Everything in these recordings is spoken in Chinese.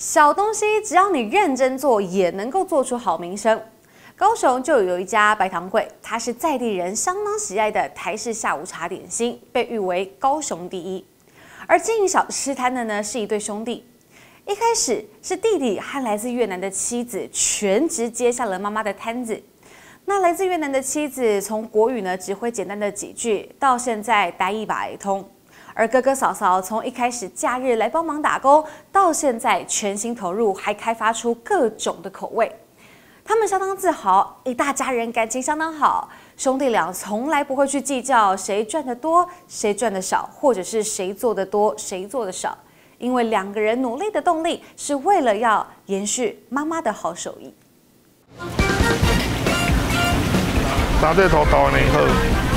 小东西只要你认真做，也能够做出好名声。高雄就有一家白糖柜，它是在地人相当喜爱的台式下午茶点心，被誉为高雄第一。而经营小吃摊的呢，是一对兄弟。一开始是弟弟和来自越南的妻子全职接下了妈妈的摊子。那来自越南的妻子从国语呢只会简单的几句，到现在台语百通。而哥哥嫂嫂从一开始假日来帮忙打工，到现在全心投入，还开发出各种的口味。他们相当自豪，一大家人感情相当好，兄弟俩从来不会去计较谁赚的多，谁赚的少，或者是谁做的多，谁做的少，因为两个人努力的动力是为了要延续妈妈的好手艺。三对头刀呢好。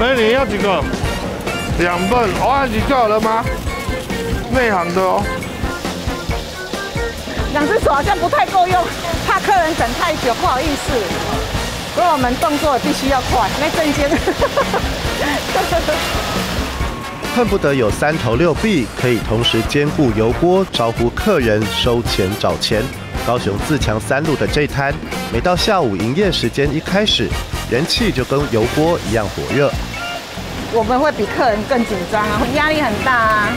美女要几个？两份，哦，你叫好了吗？内行的哦。两只手好像不太够用，怕客人等太久，不好意思。所以我们动作必须要快，没正经。恨不得有三头六臂，可以同时兼顾油锅、招呼客人、收钱找钱。高雄自强三路的这摊，每到下午营业时间一开始，人气就跟油锅一样火热。我们会比客人更紧张啊，压力很大啊。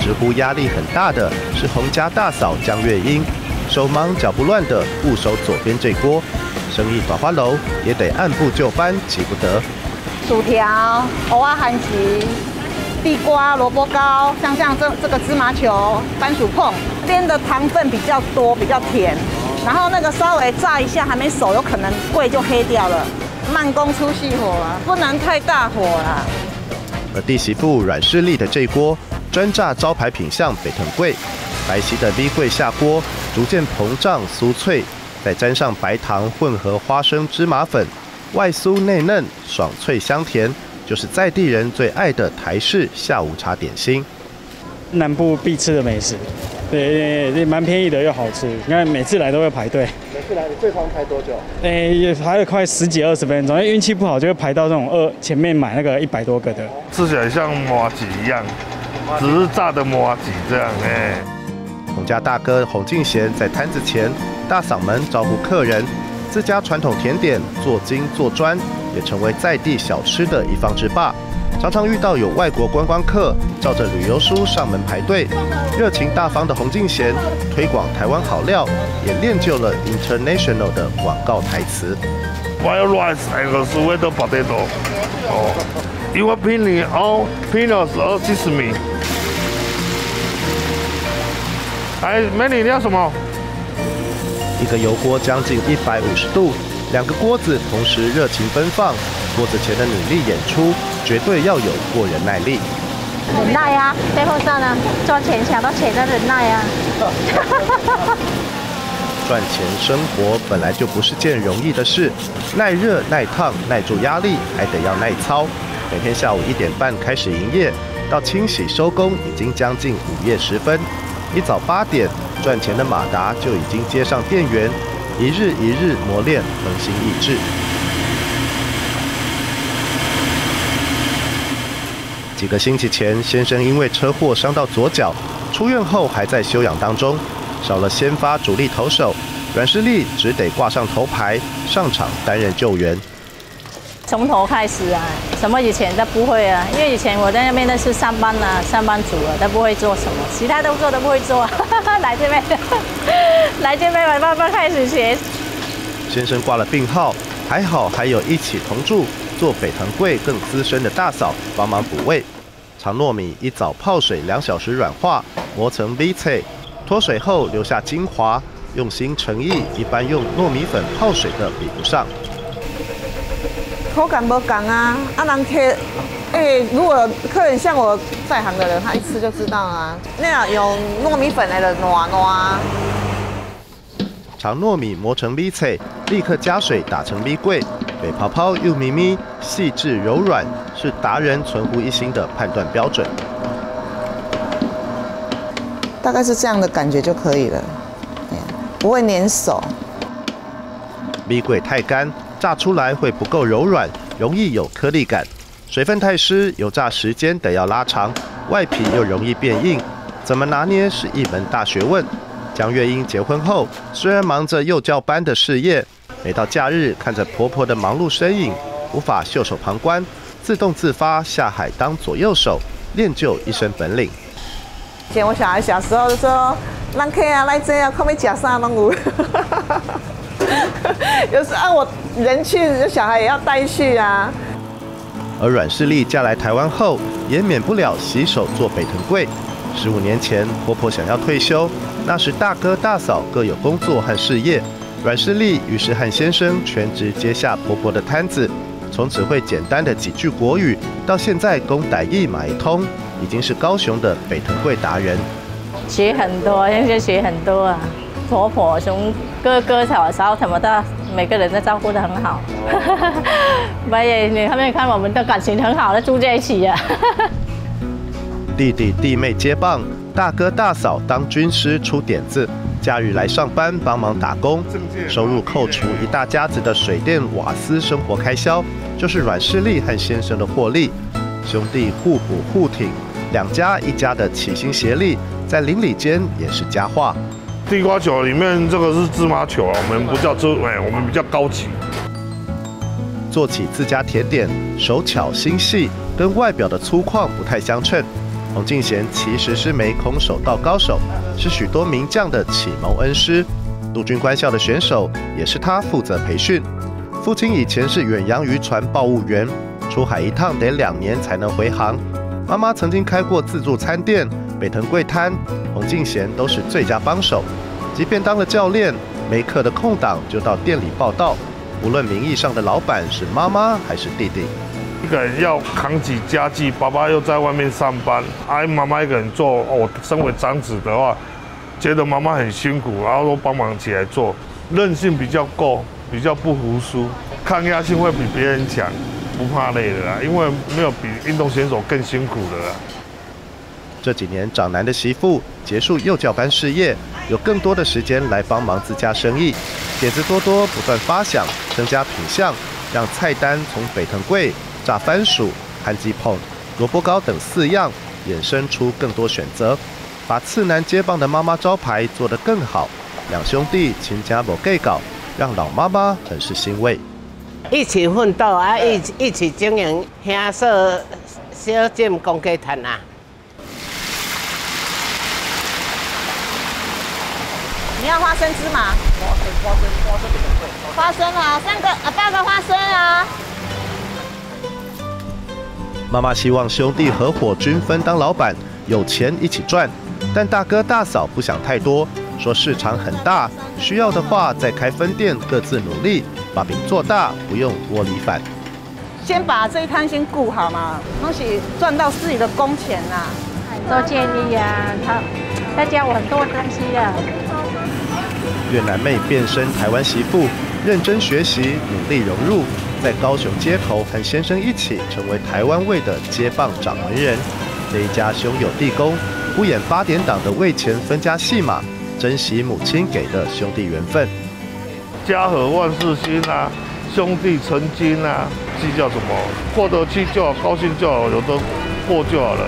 直呼压力很大的是洪家大嫂江月英，手忙脚不乱的固守左边这锅，生意花花楼也得按部就班，急不得。薯条、偶啊、韩吉、地瓜、萝卜糕，像像这这个芝麻球、番薯碰，边的糖分比较多，比较甜，然后那个稍微炸一下还没熟，有可能柜就黑掉了。慢工出细活啊，不能太大火啦。而弟媳妇阮氏丽的这锅专炸招牌品相北藤贵，白皙的 V 桂下锅逐渐膨胀酥脆，再沾上白糖混合花生芝麻粉，外酥内嫩，爽脆香甜，就是在地人最爱的台式下午茶点心。南部必吃的美食，对，也蛮便宜的又好吃。你看每次来都会排队。每次来你最长排多久？哎，也排了快十几二十分钟。因为运气不好就会排到那种二前面买那个一百多个的。吃起来像麻吉一样，只是炸的麻吉这样哎。洪家大哥洪敬贤在摊子前大嗓门招呼客人，自家传统甜点做精做专，也成为在地小吃的一方之霸。常常遇到有外国观光客照着旅游书上门排队，热情大方的洪敬贤推广台湾好料，也练就了 international 的广告台词。Wild rice and sweet potato。哦，Your opinion on peanuts or sesame？哎，美女，你要什么？一个油锅将近一百五十度，两个锅子同时热情奔放，锅子前的努力演出。绝对要有过人耐力，忍耐呀！背后上呢，赚钱抢到钱的忍耐呀！赚钱生活本来就不是件容易的事，耐热耐烫耐住压力，还得要耐操。每天下午一点半开始营业，到清洗收工已经将近午夜时分。一早八点，赚钱的马达就已经接上电源，一日一日磨练恒心意志。几个星期前，先生因为车祸伤到左脚，出院后还在休养当中。少了先发主力投手，阮世力只得挂上头牌上场担任救援。从头开始啊，什么以前都不会啊，因为以前我在那边那是上班啊，上班族啊，都不会做什么，其他动作都不会做。来这边，来这边，我慢慢开始学。先生挂了病号，还好还有一起同住。做北藤贵更资深的大嫂帮忙补位，长糯米一早泡水两小时软化，磨成 V 脆，脱水后留下精华，用心诚意，一般用糯米粉泡水的比不上。口感不港啊，啊人客，哎，如果客人像我在行的人，他一吃就知道啊，那样用糯米粉来的糯糯。长糯米磨成 V 脆，立刻加水打成 V 贵。北泡泡又咪咪，细致柔软，是达人存乎一心的判断标准。大概是这样的感觉就可以了，不会粘手。米粿太干，炸出来会不够柔软，容易有颗粒感；水分太湿，油炸时间得要拉长，外皮又容易变硬。怎么拿捏是一门大学问。江月英结婚后，虽然忙着幼教班的事业，每到假日看着婆婆的忙碌身影，无法袖手旁观，自动自发下海当左右手，练就一身本领。以前我小孩小时候就说：“让客啊来这啊，看没假啥拢有。”有时啊，我人去，小孩也要带去啊。而阮世丽嫁来台湾后，也免不了洗手做北藤柜。十五年前，婆婆想要退休，那时大哥大嫂各有工作和事业，阮氏丽于是和先生全职接下婆婆的摊子，从只会简单的几句国语，到现在公歹一马一通，已经是高雄的北藤贵达人。学很多，现在学很多啊。婆婆从哥哥嫂嫂什么的每个人都照顾得很好。没有，你后面看我们的感情很好，的住在一起啊。弟弟弟妹接棒，大哥大嫂当军师出点子，假日来上班帮忙打工，收入扣除一大家子的水电瓦斯生活开销，就是阮氏丽和先生的获利。兄弟互补互挺，两家一家的齐心协力，在邻里间也是佳话。地瓜球里面这个是芝麻球啊，我们不叫芝，哎，我们比较高级。做起自家甜点，手巧心细，跟外表的粗犷不太相称。洪敬贤其实是枚空手道高手，是许多名将的启蒙恩师。陆军官校的选手也是他负责培训。父亲以前是远洋渔船报务员，出海一趟得两年才能回航。妈妈曾经开过自助餐店。北藤贵滩、洪敬贤都是最佳帮手，即便当了教练，没课的空档就到店里报道。无论名义上的老板是妈妈还是弟弟，一个人要扛起家计，爸爸又在外面上班，哎，妈妈一个人做。哦，身为长子的话，觉得妈妈很辛苦，然后都帮忙起来做，韧性比较够，比较不服输，抗压性会比别人强，不怕累的啦，因为没有比运动选手更辛苦的啦。这几年长男的媳妇结束幼教班事业，有更多的时间来帮忙自家生意，点子多多，不断发想，增加品相，让菜单从北藤桂、炸番薯、韩鸡碰、萝卜糕等四样，衍生出更多选择，把次男接棒的妈妈招牌做得更好。两兄弟亲家某 gay 搞，让老妈妈很是欣慰。一起奋斗啊，一一起经营乡社小店公鸡摊啊。你要花生芝麻？花生花生花生花生啊，三个啊八个花生啊。妈妈希望兄弟合伙均分当老板，有钱一起赚。但大哥大嫂不想太多，说市场很大，需要的话再开分店，各自努力把饼做大，不用窝里反。先把这一摊先顾好嘛，东西赚到自己的工钱呐。做建议呀，他他教我很多东西啊。越南妹变身台湾媳妇，认真学习，努力融入，在高雄街头和先生一起成为台湾味的街棒掌门人。这一家兄友弟恭，不演八点档的为钱分家戏码，珍惜母亲给的兄弟缘分。家和万事兴啊，兄弟成金啊，计较什么？过得去就好，高兴就好，有的过就好了。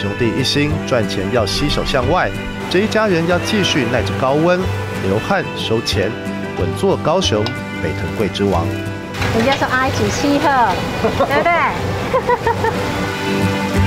兄弟一心赚钱要携手向外，这一家人要继续耐着高温。流汗收钱，稳坐高雄北藤贵之王。人家说爱子气候，对不对？